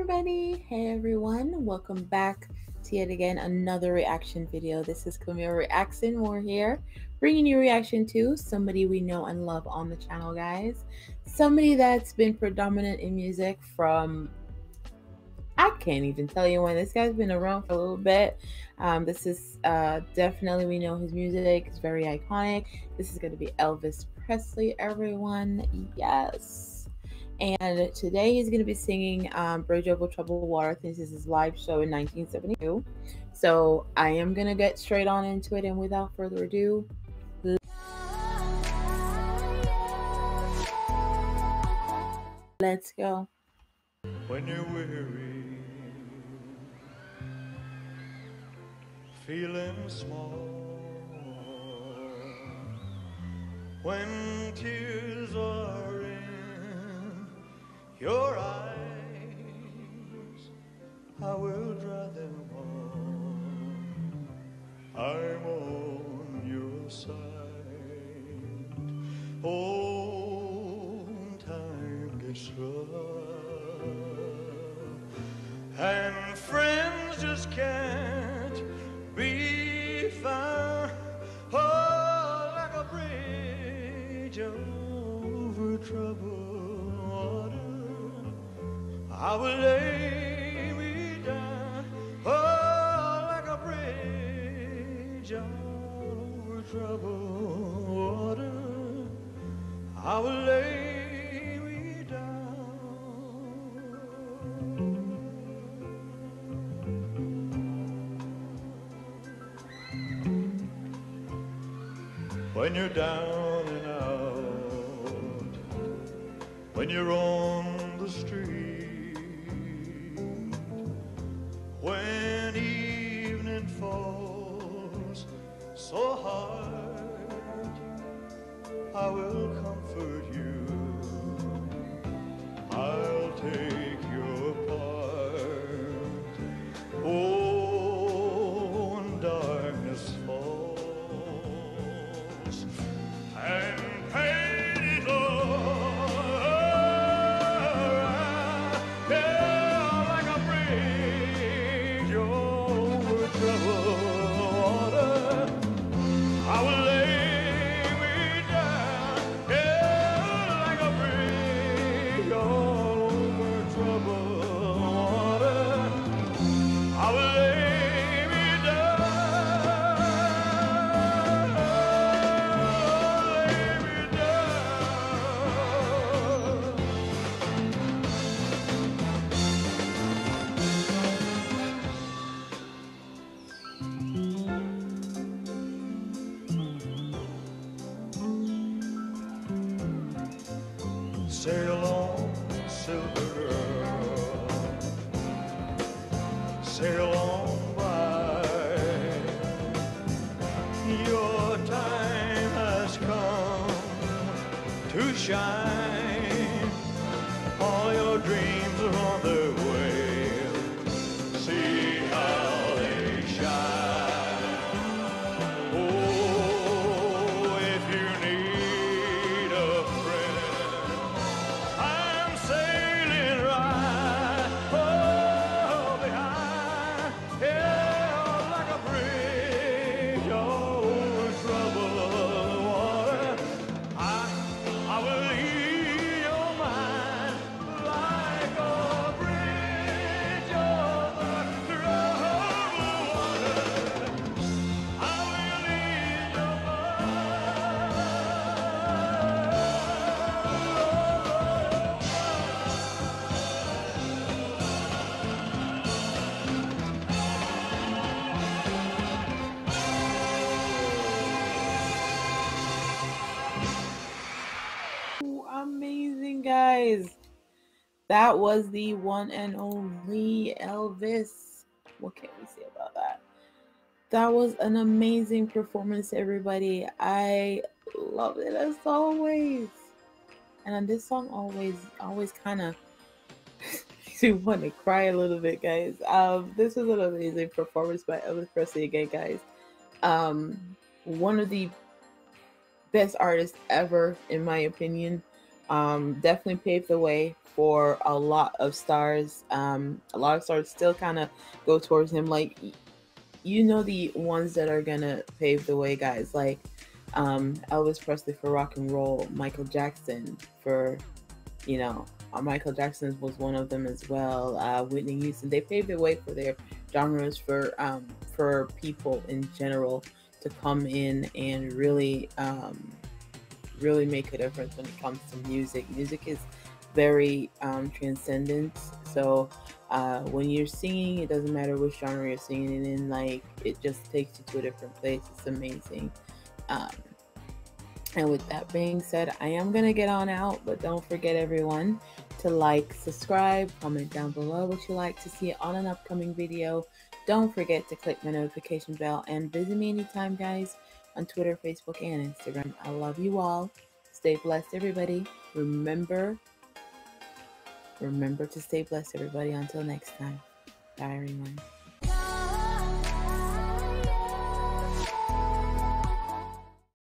everybody. Hey everyone. Welcome back to yet again another reaction video. This is Camille Reaction. We're here bringing you reaction to somebody we know and love on the channel, guys. Somebody that's been predominant in music from I can't even tell you when. This guy's been around for a little bit. Um, this is uh, definitely we know his music. It's very iconic. This is going to be Elvis Presley, everyone. Yes. And today he's going to be singing um, Bridge Over Troubled Water. This is his live show in 1972. So I am going to get straight on into it. And without further ado, let's go. When you're weary, feeling small, when tears are your eyes, I will dry them on. I'm on your side. Oh, time gets rough, will lay me down oh, like a bridge over troubled water. I will lay me down. When you're down and out, when you're on the street so hard, I will Sail on, silver girl. Sail on by. Your time has come to shine. Guys. That was the one and only Elvis. What can we say about that? That was an amazing performance, everybody. I love it as always. And on this song always always kind of makes me want to cry a little bit, guys. Um, this was an amazing performance by Elvis Presley again, guys. Um, one of the best artists ever, in my opinion. Um, definitely paved the way for a lot of stars. Um, a lot of stars still kind of go towards him. Like, you know, the ones that are gonna pave the way, guys. Like um, Elvis Presley for rock and roll, Michael Jackson for, you know, uh, Michael Jackson was one of them as well. Uh, Whitney Houston. They paved the way for their genres for um, for people in general to come in and really um, really make a difference when it comes to music. Music is very um, transcendent. So uh, when you're singing, it doesn't matter which genre you're singing in. Like it just takes you to a different place. It's amazing. Um, and with that being said, I am gonna get on out, but don't forget everyone to like, subscribe, comment down below what you like to see on an upcoming video. Don't forget to click my notification bell and visit me anytime, guys, on Twitter, Facebook, and Instagram. I love you all. Stay blessed, everybody. Remember, remember to stay blessed, everybody. Until next time. Bye, everyone.